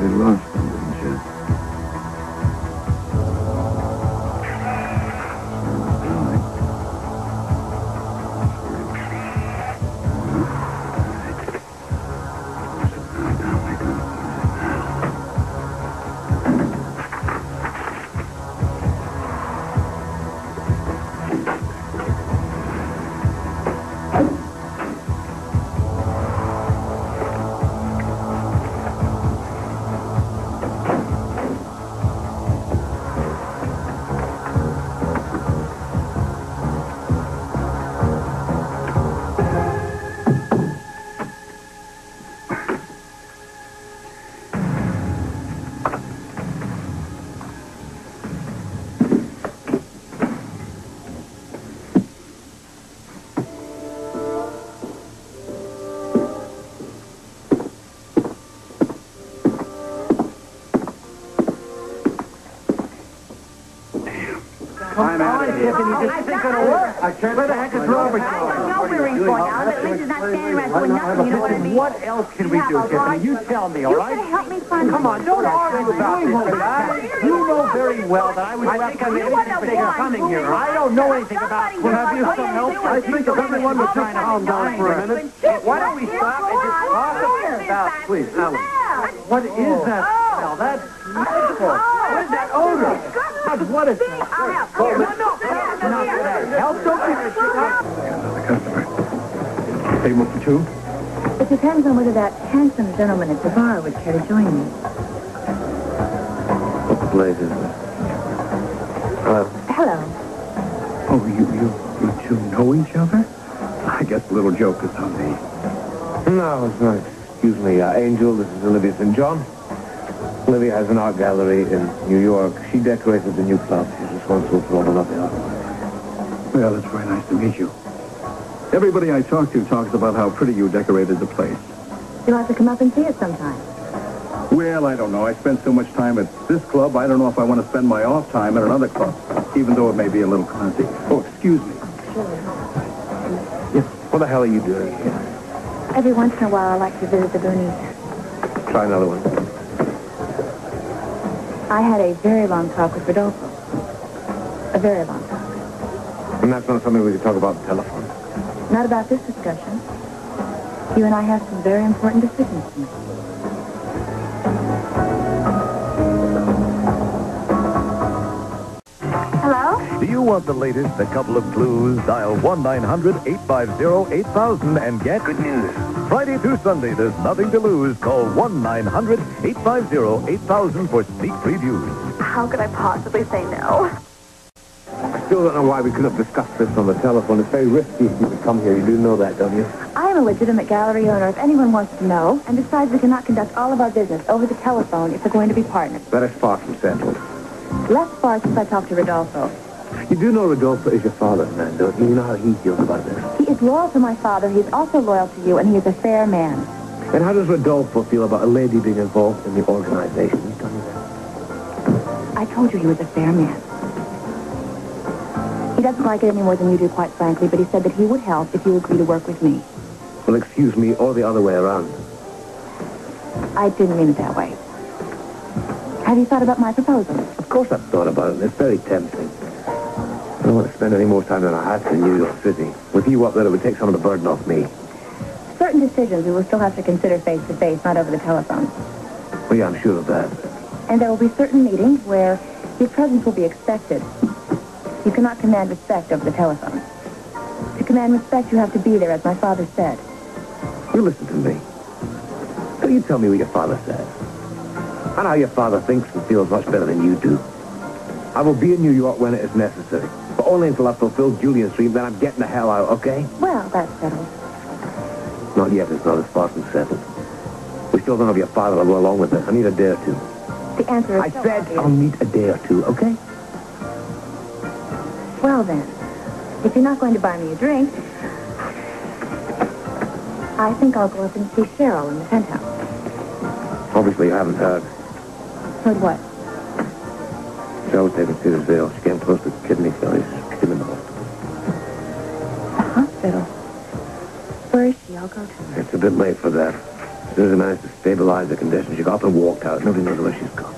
they lost I'm out of here. Tiffany. This isn't going to work. I can't Where the heck is Robert I don't know where he's going now, but at least he's not standing around doing nothing, you know what I mean? What else can we do, Tiffany? You tell me, all right? You help me find Come on, don't argue about this. You know very well that I was think you anything for coming here. I don't know anything about it. Somebody Have you some help? I think if everyone try to calm down for a minute. Why don't we stop and just talk about, please, Alan. What is that smell? That's dreadful. What is that odor? God, what is that? I'll help. Oh, Here, no, no, that's no, not no, that. no. Help, don't you? Another customer. Table for two? It depends on whether that handsome gentleman at the bar would care to join me. What place is this? Hello. Hello. Oh, you, you, you two know each other? I guess the little joke is on me. No, it's not. Excuse me, uh, Angel, this is Olivia St. John. Olivia has an art gallery in New York. She decorated the new club. She's responsible for all the lovely artwork. Well, it's very nice to meet you. Everybody I talk to talks about how pretty you decorated the place. You'll have to come up and see it sometime. Well, I don't know. I spend so much time at this club, I don't know if I want to spend my off time at another club, even though it may be a little classy. Oh, excuse me. Sure. Yes. What the hell are you doing here? Every once in a while, I like to visit the boonies. Try another one. I had a very long talk with Rodolfo. A very long talk. And that's not something we could talk about on the telephone. Not about this discussion. You and I have some very important decisions to make. Hello? Do you want the latest A Couple of Clues? Dial 1-900-850-8000 and get... Good news. Friday through Sunday, there's nothing to lose. Call 1-900-850-8000 for sneak previews. How could I possibly say no? I still don't know why we could have discussed this on the telephone. It's very risky if you would come here. You do know that, don't you? I am a legitimate gallery owner if anyone wants to know. And besides, we cannot conduct all of our business over the telephone if we're going to be partners. That is far from settled. Less far since I talked to Rodolfo. You do know Rodolfo is your father, man, don't you? You know how he feels about this. He is loyal to my father. He is also loyal to you, and he is a fair man. And how does Rodolfo feel about a lady being involved in the organization? You tell me that. I told you he was a fair man. He doesn't like it any more than you do, quite frankly, but he said that he would help if you agree to work with me. Well, excuse me, or the other way around. I didn't mean it that way. Have you thought about my proposal? Of course I've thought about it. and It's very tempting. Spend any more time than I have to in New York City. With you up there, it would take some of the burden off me. Certain decisions we will still have to consider face to face, not over the telephone. Well, yeah, I'm sure of that. And there will be certain meetings where your presence will be expected. You cannot command respect over the telephone. To command respect, you have to be there, as my father said. You listen to me. Don't you tell me what your father says. I know your father thinks and feels much better than you do. I will be in New York when it is necessary. Only until I've fulfilled Julian's dream, then I'm getting the hell out, okay? Well, that's settled. Not yet, it's not as far from settled. We still don't have your father to go along with it. I need a day or two. The answer is I so said obvious. I'll need a day or two, okay? Well, then, if you're not going to buy me a drink, I think I'll go up and see Cheryl in the penthouse. Obviously, you haven't heard. Heard what? Was taken to the jail. She came close to kidney failure. She's in the hospital. The hospital. Where is she? I'll go to her. It's a bit late for that. As soon as I managed to stabilize the condition, she got up and walked out. Nobody knows where she's gone.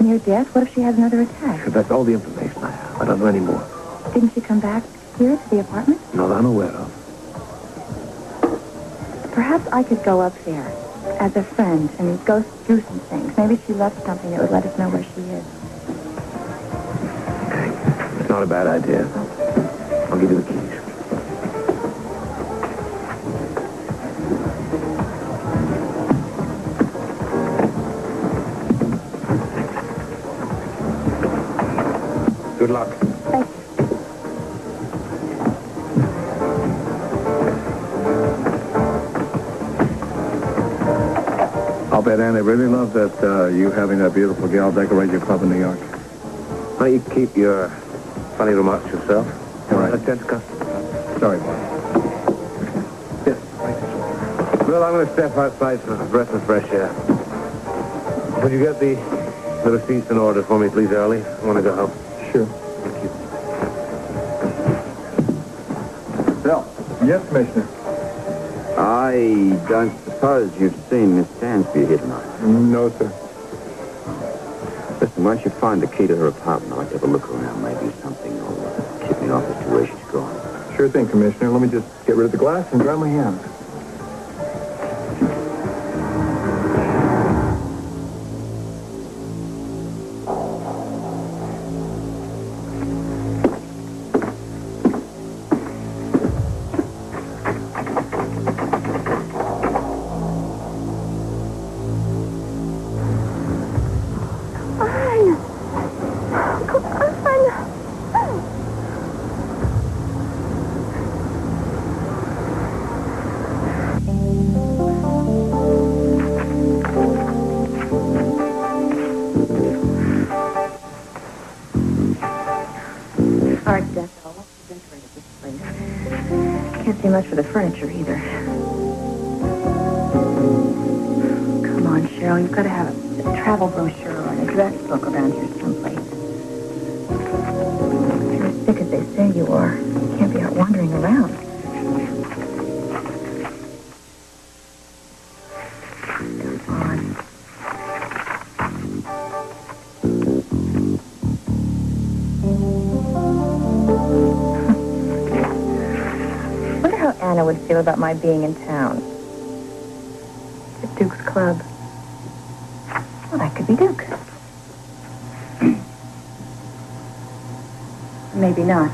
Near death? What if she has another attack? That's all the information I have. I don't know any more. Didn't she come back here to the apartment? Not that I'm aware of. Perhaps I could go up there as a friend and go through some things. Maybe she left something that would let us know where she is. Okay. It's not a bad idea. I'll give you the keys. Good luck. Thank you. I'll bet Ann, they really love that uh, you having that beautiful gal decorate your club in New York. Why don't you keep your funny remarks yourself. All right. Uh, That's customer. Sorry, boy. Yes. Well, I'm going to step outside for a breath of fresh air. Would you get the, the receipts in order for me, please, early? I want to go home. Sure. Thank you. Bill. Yes, Commissioner. I don't suppose you've seen Miss Stansbury here tonight. No, sir. Listen, once you find the key to her apartment, I'd like to have a look around. Maybe something will tip me off as to where she's gone. Sure thing, Commissioner. Let me just get rid of the glass and dry my hands. Much for the furniture either. Come on, Cheryl, you've got to have a, travel brochure or an address book around here someplace. You're as sick as they say you are, you can't be out wandering around. Anna would feel about my being in town. At Duke's Club. Well, that could be Duke. Maybe not.